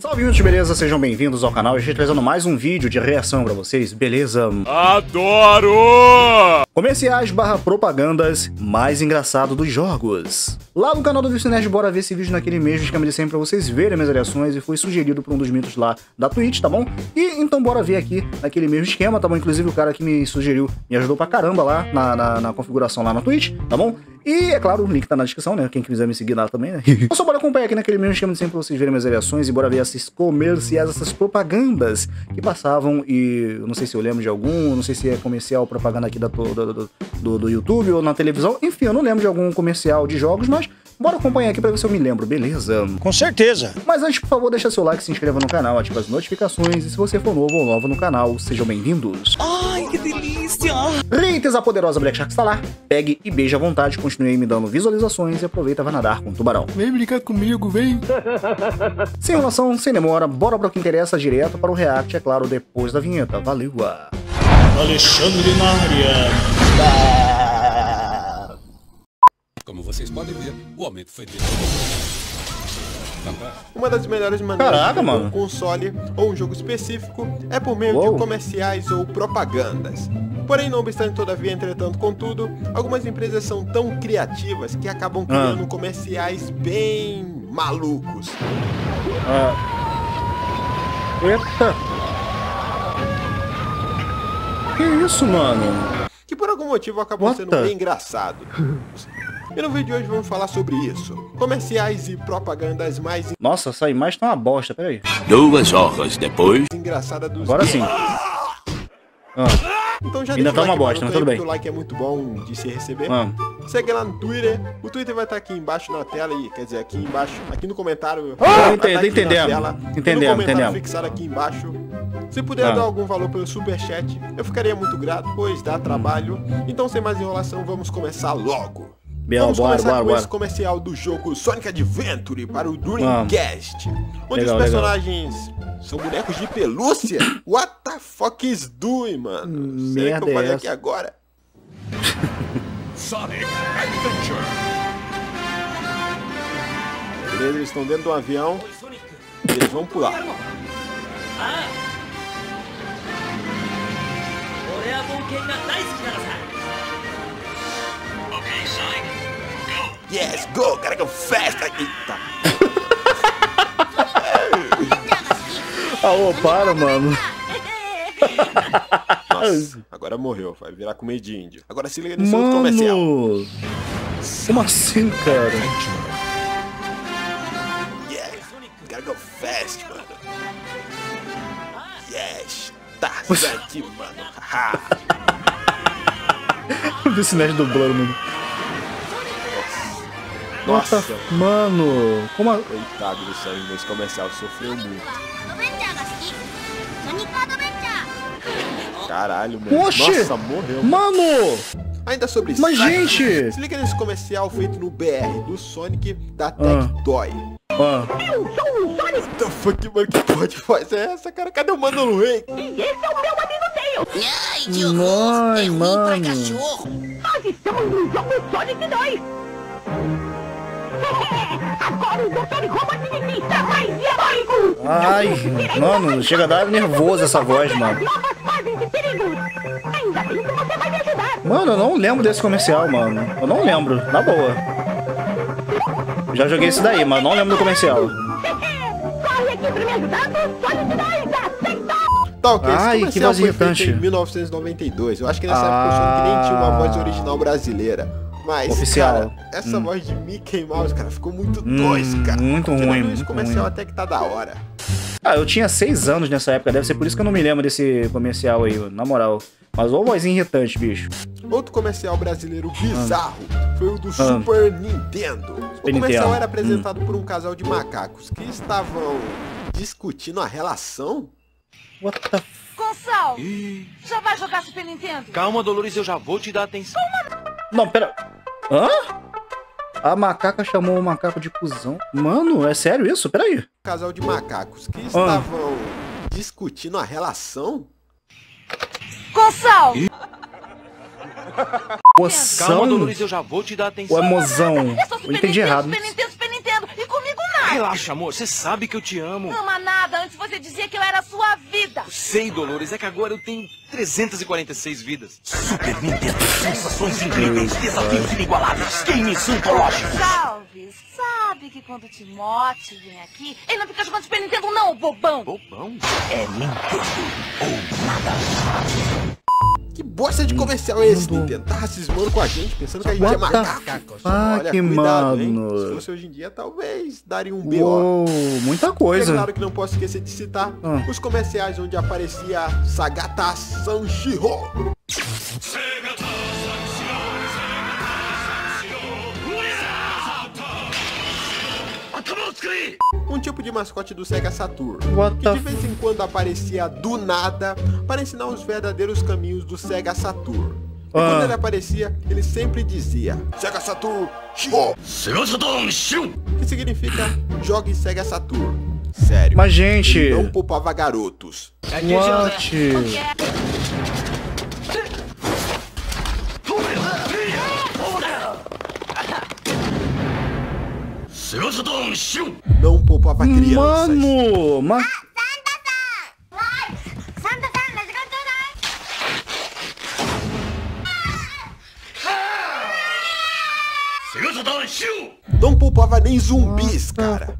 Salve, muitos beleza? Sejam bem-vindos ao canal. A gente trazendo mais um vídeo de reação pra vocês, beleza? Adoro! Comerciais barra propagandas mais engraçado dos jogos. Lá no canal do Vício Nerd, bora ver esse vídeo naquele mesmo esquema de sempre pra vocês verem minhas reações e foi sugerido por um dos mitos lá da Twitch, tá bom? E então bora ver aqui naquele mesmo esquema, tá bom? Inclusive o cara que me sugeriu me ajudou pra caramba lá na, na, na configuração lá na Twitch, tá bom? E, é claro, o link tá na descrição, né? Quem quiser me seguir lá também, né? Então só bora acompanhar aqui naquele mesmo esquema de sempre pra vocês verem minhas reações e bora ver esses comerciais, essas propagandas que passavam e não sei se eu lembro de algum, não sei se é comercial propaganda aqui da, do, do, do, do YouTube ou na televisão, enfim, eu não lembro de algum comercial de jogos, mas Bora acompanhar aqui pra ver se eu me lembro, beleza? Com certeza. Mas antes, por favor, deixa seu like, se inscreva no canal, ative as notificações e se você for novo ou nova no canal, sejam bem-vindos. Ai, que delícia! Reites, a poderosa Black Shark está lá. Pegue e beije à vontade, continue aí me dando visualizações e aproveita vai nadar com o tubarão. Vem brincar comigo, vem. Sem enrolação, sem demora, bora para o que interessa direto para o react, é claro, depois da vinheta. Valeu! Alexandre na área. Como vocês podem ver, o aumento foi dele. Uma das melhores maneiras Caraca, de um console ou um jogo específico é por meio Uou. de comerciais ou propagandas. Porém, não obstante todavia, entretanto, contudo, algumas empresas são tão criativas que acabam criando comerciais bem malucos. Eita! Que isso, mano? que por algum motivo acabam What sendo the- bem engraçados. E no vídeo de hoje vamos falar sobre isso. Comerciais e propagandas mais Nossa, essa imagem tá uma bosta, peraí. Duas horas depois. engraçadas dos Agora sim. games. Ah, Então já Ainda deixa tá o uma like, bosta, mano, mas tudo bem. O like é muito bom de se receber. ah. Segue lá no Twitter. O Twitter vai estar aqui embaixo na tela e quer dizer aqui embaixo, aqui no comentário. Ah, entendo, tá entendemos. tela, no Entendemos, comentário entendemos. fixado aqui embaixo. Se puder Ah. dar algum valor pelo superchat, eu ficaria muito grato, pois dá trabalho. Então sem mais enrolação, vamos começar logo. Biel, Vamos bora, começar bora, com bora. esse comercial do jogo Sonic Adventure para o Dreamcast, onde Legal, os legal. personagens são bonecos de pelúcia. What the fuck is doing, mano? Sei merda que eu é falei essa? aqui agora. Sonic Adventure! Beleza, eles estão dentro de um avião e eles vão pular. Yes, go, gotta go fast. Eita. Ah, ô, para, mano. Nossa, agora morreu, vai virar comida de índio. Agora se liga nesse outro comercial. Mano! Como assim, cara? Yeah, gotta go fast, mano. Yes, tá aqui, mano. Haha. Desse nerd dublando, mano. Nossa, mano. Como a... Coitado do Sonic 2 comercial, sofreu muito. Caralho, mano. Oxi! Nossa, morreu. Mano! Ainda sobre isso. Mas, Sonic, gente! Se liga nesse comercial feito no BR do Sonic da ah. Tectoy. Ah. Eu sou o Sonic! What the fuck, mano? Que pode fazer é essa, cara? Cadê o Mano Rei? E esse é o meu amigo Tails! Ai, que horror! Mano! É Nós estamos no jogo Sonic 2! Agora o Dr. Robotnik está mais heróico! ai, mano, chega a dar nervoso essa voz, mano. Mano, eu não lembro desse comercial, mano. Eu não lembro, na boa. Já joguei esse daí, mas não lembro do comercial. Corre aqui pra me ajudar no Sonic 2 da Tectoy! Tá, ok. Esse Ai, que voz foi feito irritante. em 1992. Eu acho que nessa época o Sonic nem tinha uma voz original brasileira. Mas, Oficial. cara, essa voz de Mickey Mouse, cara, ficou muito tosca. muito Tirando ruim, Esse muito comercial ruim. até que tá da hora. Ah, eu tinha seis anos nessa época, deve ser por isso que eu não me lembro desse comercial aí, na moral. Mas ô vozinha irritante, bicho. Outro comercial brasileiro bizarro foi o do Ah. Super Nintendo. O comercial Nintendo. era apresentado por um casal de macacos que estavam discutindo a relação. What the f... Gonçal! Já vai jogar Super Nintendo? Calma, Dolores, eu já vou te dar atenção. Não, pera... Hã? A macaca chamou o macaco de cuzão. Mano, é sério isso? Peraí. Um casal de macacos Ah. que estavam discutindo a relação. Gonçal! Moção Calma, Dolores, eu já vou te dar atenção. ou é mozão? Eu entendi errado. Super Nintendo, Super Nintendo! E comigo Relaxa, amor. Você sabe que eu te amo. Ama nada, antes você dizia que eu era a sua vida. Sei, Dolores, é que agora eu tenho 346 vidas. Super Nintendo, sensações incríveis, desafios inigualáveis, games antológicos. Salve, sabe que quando o Timote vem aqui, ele não fica jogando Super Nintendo não, bobão. Bobão? É Nintendo ou nada. Que bosta de comercial é esse, Nintendo? Tá cismando com a gente, pensando que a gente What é macaco. fuck, cuidado, hein? mano? Se fosse hoje em dia, talvez daria um B.O. Muita É coisa. claro que não posso esquecer de citar Ah. os comerciais onde aparecia Sagata Sanshiro. Um tipo de mascote do Sega Saturn, What que de vez em quando aparecia do nada para ensinar os verdadeiros caminhos do Sega Saturn. E Ah. quando ele aparecia, ele sempre dizia Sega Saturn Shiro, que significa jogue Sega Saturn. Sério. Mas, gente. Ele não poupava garotos. What? Não poupava crianças. Mano, mas... Não poupava nem zumbis, cara.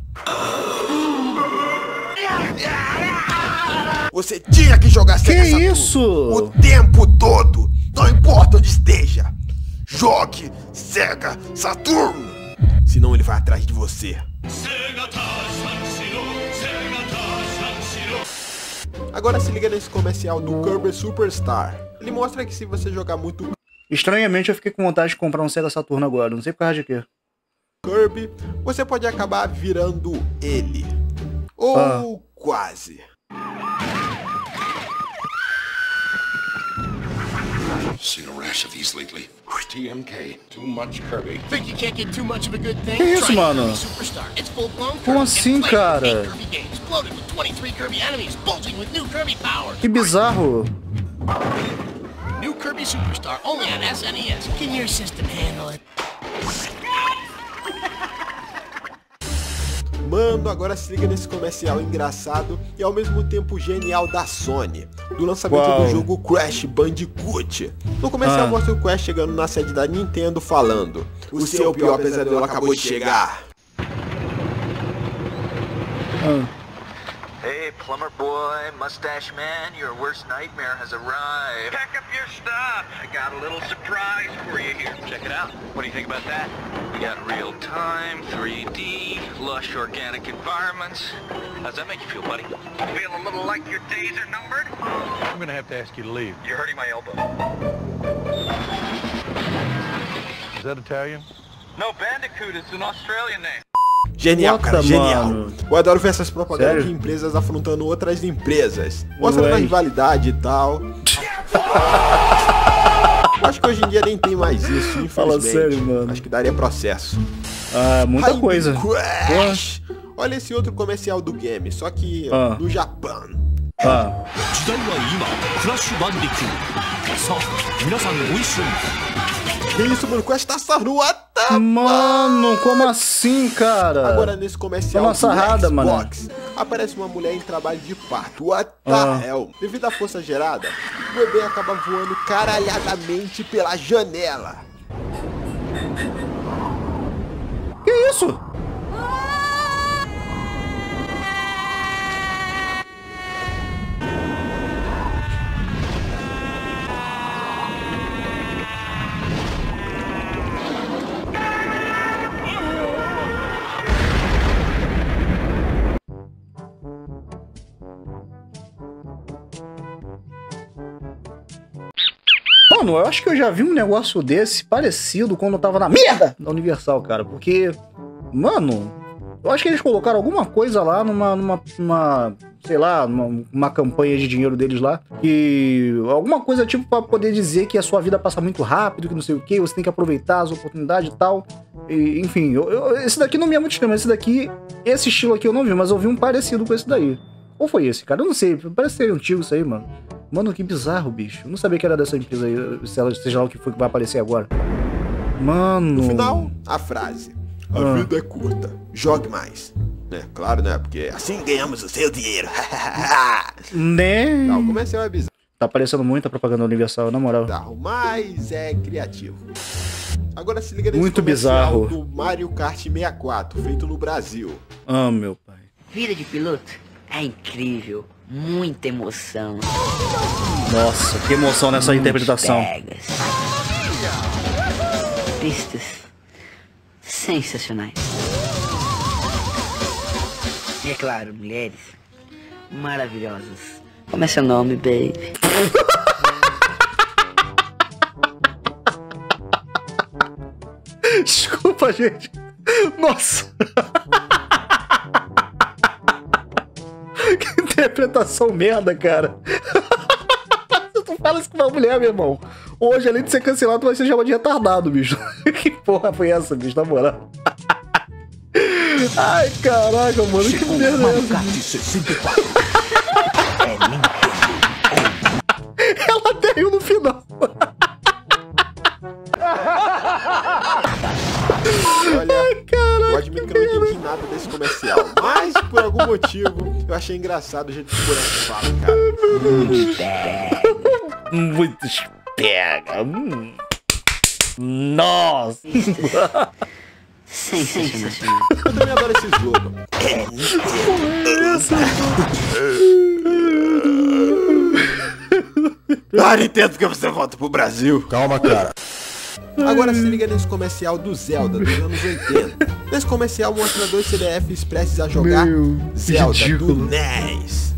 Você tinha que jogar Sega Que isso? O tempo todo. Não importa onde esteja. Jogue Sega Saturno. Senão ele vai atrás de você. Agora se liga nesse comercial do Kirby Superstar. Ele mostra que se você jogar muito Estranhamente eu fiquei com vontade de comprar um Sega Saturno agora, não sei por causa de quê. Kirby, você pode acabar virando ele. Ou Ah. quase. Seen a rash of these lately. TMK. Too much Kirby. Think you can't get too much of a good thing? Que isso, mano? Kirby Superstar. It's full blown Como assim, cara? with eight Kirby games, loaded with 23 Kirby enemies, bulging with new Kirby powers. Que bizarro. New Kirby Superstar, only on SNES. Can your system handle it? Mano, agora se liga nesse comercial engraçado e ao mesmo tempo genial da Sony, do lançamento Uau. do jogo Crash Bandicoot. No comercial Ah. mostra o Crash chegando na sede da Nintendo falando: O seu pior pesadelo acabou de chegar. Hey, plumber boy, mustache man, your worst nightmare has arrived. Pack up your stuff. I got a little surprise for you here. Check it out. What do you think about that? We got real time, 3D, lush organic environments. How's that make you feel, buddy? Feel a little like your days are numbered? I'm gonna have to ask you to leave. You're hurting my elbow. Is that Italian? No, Bandicoot is an Australian name. Genial, cara, genial. mano? Eu adoro ver essas propagandas Sério? de empresas afrontando outras empresas. Mostrando Ué. a rivalidade e tal. Acho que hoje em dia nem tem mais isso, infelizmente. Fala sério, mano. Acho que daria processo. Ah, muita Hype coisa. Crash. Olha esse outro comercial do game, só que Ah. do Japão. Ah, 時代は今クラッシュバンディキューさあ皆さんご一緒に Que isso, mano? Crash tá sarruata. mano, como assim, cara? Agora nesse comercial Toma sarrada, do mano. Xbox, aparece uma mulher em trabalho de parto. What the Ah. hell? Devido à força gerada, o bebê acaba voando caralhadamente pela janela. Que isso? Mano, eu acho que eu já vi um negócio desse parecido quando eu tava na merda da Universal, cara. Porque, mano, eu acho que eles colocaram alguma coisa lá numa, numa, numa sei lá, numa uma campanha de dinheiro deles lá. Que. Alguma coisa tipo pra poder dizer que a sua vida passa muito rápido, que não sei o que, você tem que aproveitar as oportunidades e tal. E, enfim, eu- eu- esse daqui não me é muito estranho. Esse daqui, esse estilo aqui eu não vi, mas eu vi um parecido com esse daí. Ou foi esse, cara? Eu não sei. Parece ser antigo isso aí, mano. Mano, que bizarro, bicho. Eu não sabia que era dessa empresa aí, se ela, seja lá o que foi que vai aparecer agora. Mano. No final, a frase: A Ah. vida é curta, jogue mais. É, claro, né? Porque assim ganhamos o seu dinheiro. Né? Não, o comercial é bizarro, Tá aparecendo muito a propaganda universal, na moral. mas é criativo. Agora se liga nesse Muito comercial bizarro. do Mario Kart 64, feito no Brasil. Ah, meu pai. Vida de piloto é incrível, muita emoção. Nossa, que emoção nessa interpretação. Pegas. Pistas sensacionais. E é claro, mulheres maravilhosas. Como é seu nome, baby? Desculpa, gente. Nossa. que interpretação merda, cara. tu fala isso com uma mulher, meu irmão. Hoje, além de ser cancelado, tu vai ser chamado de retardado, bicho. que porra foi essa, bicho, na moral? Ai, caraca, mano, que merda é essa? Kart 64. É. Ela até riu no final. Olha, eu Caraca, admito que eu não entendi nada desse comercial, mas por algum motivo eu achei engraçado o jeito que o boneco fala, cara. muito pega. Hum. Nossa. Sensacional. Eu também adoro esse jogo. Ah, Nintendo, que você volta pro Brasil. Calma, cara. Agora se liga nesse comercial do Zelda dos anos 80. Nesse comercial mostra dois CDFs prestes a jogar Meu, Zelda ridículo. do NES.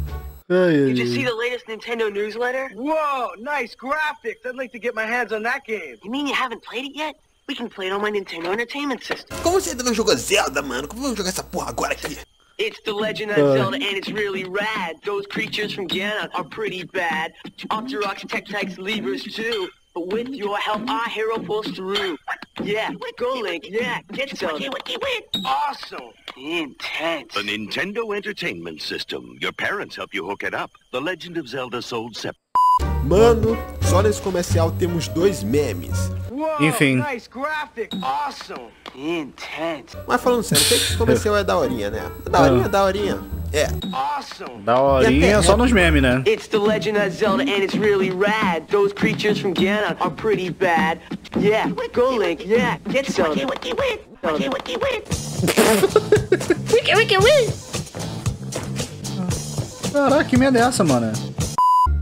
Did you see the latest Nintendo newsletter? Whoa, nice graphics. I'd like to get my hands on that game. You mean you haven't played it yet? We can play it on my Nintendo Entertainment System. Como você ainda não jogou Zelda, mano? Como vamos jogar essa porra agora aqui? It's the Legend of. Zelda, and it's really rad. Those creatures from Ganon are pretty bad. Octoroks, Levers too. But with your help, our hero pulls through. Yeah, go Link, yeah, get Zelda. Awesome. Intense. The Nintendo Entertainment System. Your parents help you hook it up. The Legend of Zelda sold separately. Mano, só nesse comercial temos dois memes. Whoa, Enfim. nice graphics. Awesome. Intense. Mas falando sério, sei que esse comercial é daorinha, né? Daorinha, daorinha. É. Awesome. Daorinha só nos memes, né? It's the Legend of Zelda, and it's really rad. Those creatures from Ganon are pretty bad. Yeah, go Link, yeah, get Zelda. Zelda. Caraca, que merda é essa, mano?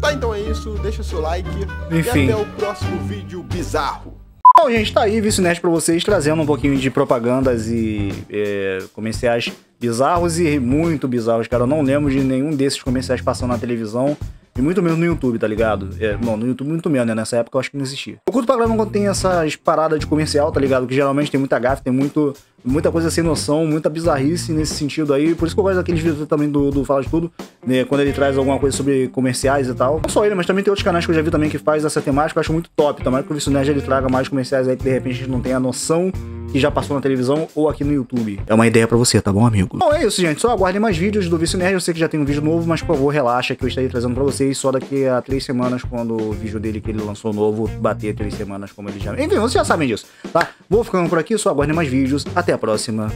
Tá, então é isso. Deixa seu like. Enfim. E até o próximo vídeo bizarro. Bom, gente, tá aí Vício Nerd pra vocês, trazendo um pouquinho de propagandas e é, comerciais bizarros e muito bizarros, cara. Eu não lembro de nenhum desses comerciais passando na televisão. E muito menos no YouTube, tá ligado? É, bom, no YouTube muito menos, né? Nessa época eu acho que não existia. Eu curto pra caramba quando tem essas paradas de comercial, tá ligado? Que geralmente tem muita gafe, tem muito, muita coisa sem noção, muita bizarrice nesse sentido aí. Por isso que eu gosto daqueles vídeos também do, do Fala de Tudo, né? Quando ele traz alguma coisa sobre comerciais e tal. Não só ele, mas também tem outros canais que eu já vi também que faz essa temática, eu acho muito top. Tomara que o Vício Nerd ele traga mais comerciais aí que de repente a gente não tem a noção que já passou na televisão ou aqui no YouTube. É uma ideia pra você, tá bom, amigo? Bom, é isso, gente. Só aguardem mais vídeos do Vício Nerd. Eu sei que já tem um vídeo novo, mas por favor, relaxa que eu estarei trazendo pra vocês só daqui a três semanas, quando o vídeo dele que ele lançou novo bater três semanas, como ele já. Enfim, vocês já sabem disso, tá? Vou ficando por aqui, só aguardem mais vídeos. Até a próxima.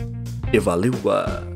E valeu! ah.